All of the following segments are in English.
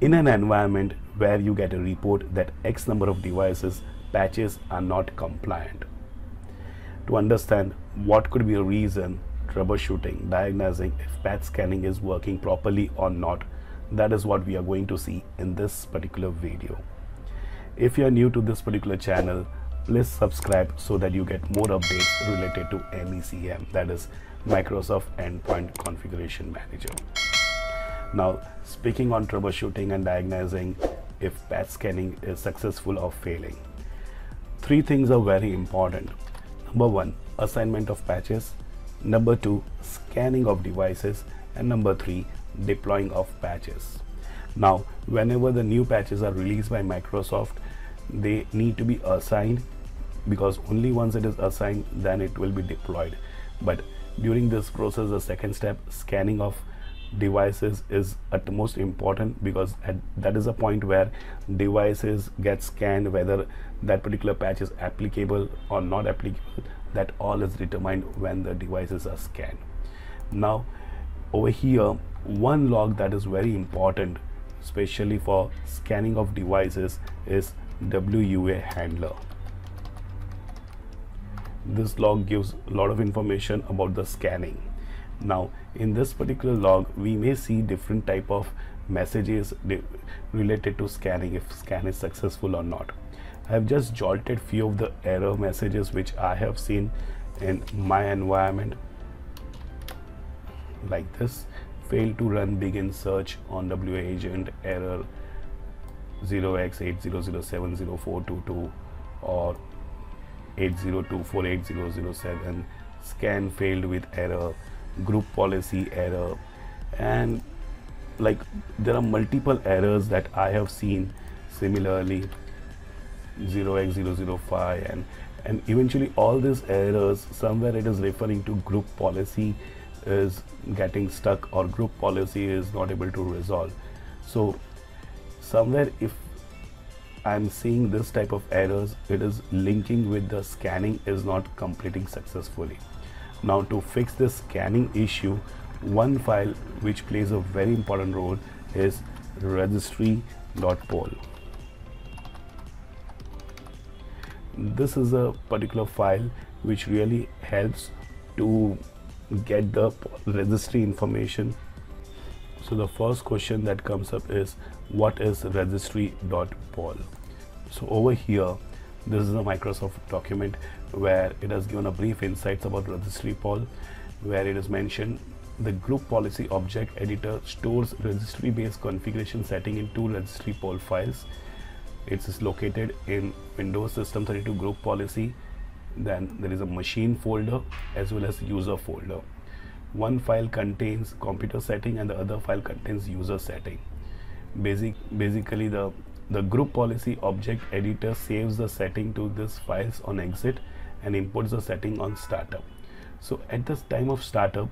in an environment where you get a report that X number of devices patches are not compliant. To understand what could be a reason, troubleshooting, diagnosing if patch scanning is working properly or not, that is what we are going to see in this particular video. If you are new to this particular channel, please subscribe so that you get more updates related to MECM, that is Microsoft Endpoint Configuration Manager. Now, speaking on troubleshooting and diagnosing if patch scanning is successful or failing. Three things are very important. Number one, assignment of patches. Number two, scanning of devices. And number three, deploying of patches. Now, whenever the new patches are released by Microsoft, they need to be assigned because only once it is assigned, then it will be deployed. But during this process, the second step, scanning of devices is at most important because that is a point where devices get scanned whether that particular patch is applicable or not applicable that all is determined when the devices are scanned. Now over here one log that is very important especially for scanning of devices is WUA handler. This log gives a lot of information about the scanning now in this particular log we may see different type of messages related to scanning if scan is successful or not. I have just jotted few of the error messages which I have seen in my environment. Like this fail to run begin search on WUA agent error 0x80070422 or 80248007 scan failed with error group policy error. And like there are multiple errors that I have seen. Similarly 0x005 and and eventually all these errors somewhere it is referring to group policy is getting stuck or group policy is not able to resolve. So somewhere if I'm seeing this type of errors it is linking with the scanning is not completing successfully now to fix this scanning issue, one file which plays a very important role is registry.pol. This is a particular file which really helps to get the registry information. So the first question that comes up is what is registry.pol? So over here, this is a Microsoft document where it has given a brief insights about registry.pol where it is mentioned the group policy object editor stores registry based configuration setting in two registry.pol files. It is located in windows system 32 group policy. Then there is a machine folder as well as user folder. One file contains computer setting and the other file contains user setting. Basic basically the the group policy object editor saves the setting to this files on exit and imports the setting on startup. So at this time of startup,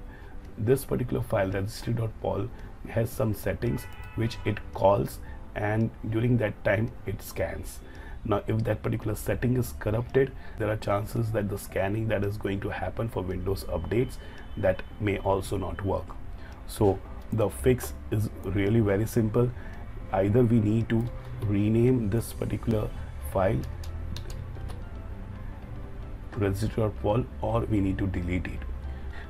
this particular file registry.pol has some settings which it calls and during that time it scans. Now if that particular setting is corrupted, there are chances that the scanning that is going to happen for Windows updates that may also not work. So the fix is really very simple. Either we need to rename this particular file registry.pol or we need to delete it.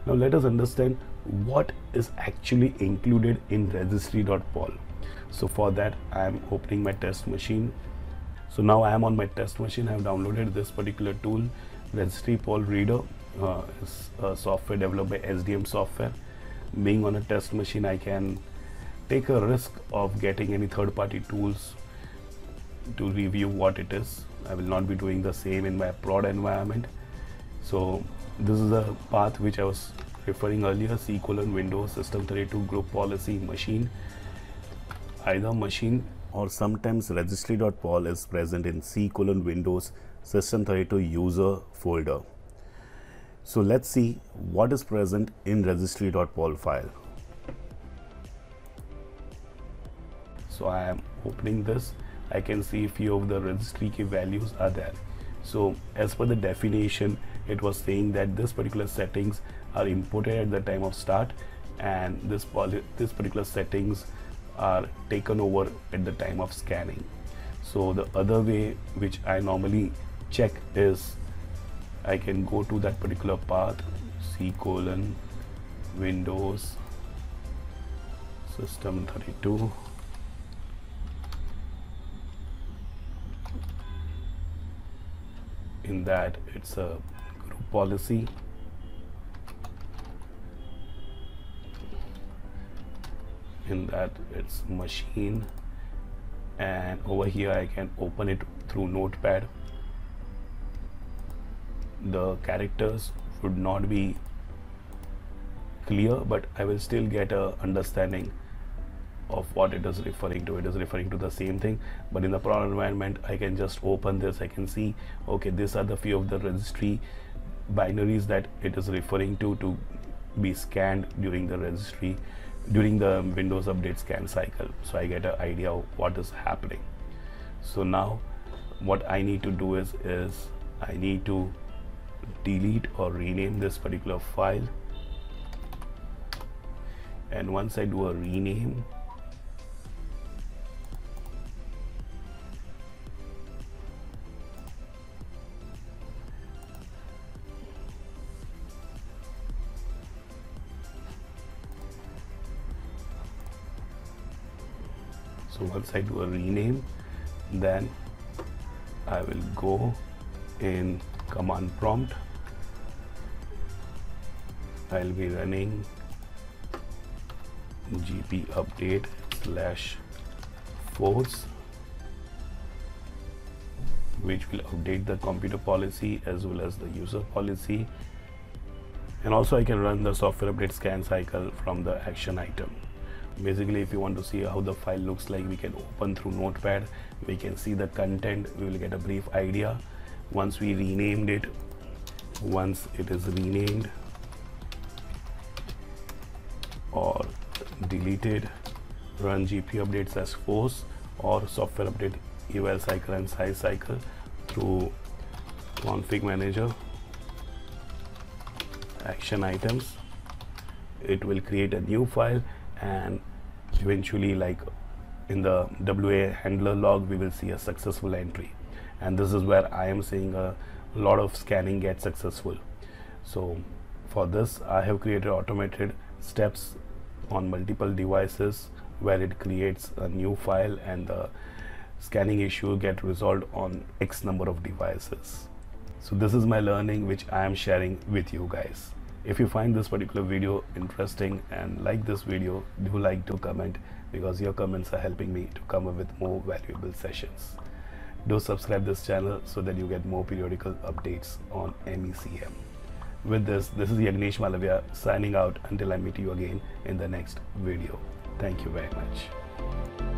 Now let us understand what is actually included in registry.pol. So for that I am opening my test machine. So now I am on my test machine. I have downloaded this particular tool registry.pol reader uh, is a software developed by SDM software. Being on a test machine I can take a risk of getting any third-party tools to review what it is. I will not be doing the same in my prod environment. So this is the path which I was referring earlier C colon Windows system 32 group policy machine. Either machine or sometimes registry.pol is present in C colon Windows system 32 user folder. So let's see what is present in registry.pol file. So I am opening this I can see a few of the registry key values are there. So as per the definition, it was saying that this particular settings are imported at the time of start and this, this particular settings are taken over at the time of scanning. So the other way which I normally check is I can go to that particular path C colon Windows system 32 in that it's a group policy. In that it's machine. And over here I can open it through notepad. The characters would not be clear but I will still get a understanding of what it is referring to. It is referring to the same thing but in the prod environment I can just open this. I can see okay these are the few of the registry binaries that it is referring to to be scanned during the registry during the Windows update scan cycle. So I get an idea of what is happening. So now what I need to do is is I need to delete or rename this particular file. And once I do a rename so once I do a rename then I will go in command prompt. I'll be running gp update slash force which will update the computer policy as well as the user policy. And also I can run the software update scan cycle from the action item basically if you want to see how the file looks like we can open through notepad. We can see the content. We will get a brief idea. Once we renamed it once it is renamed or deleted run gp updates as force or software update eval cycle and size cycle through config manager. Action items. It will create a new file and eventually like in the WUA handler log we will see a successful entry. And this is where I am seeing a lot of scanning get successful. So for this I have created automated steps on multiple devices where it creates a new file and the scanning issue get resolved on X number of devices. So this is my learning which I am sharing with you guys if you find this particular video interesting and like this video do like to comment because your comments are helping me to come up with more valuable sessions. Do subscribe this channel so that you get more periodical updates on MECM with this this is Yagnesh Malaviya signing out until I meet you again in the next video. Thank you very much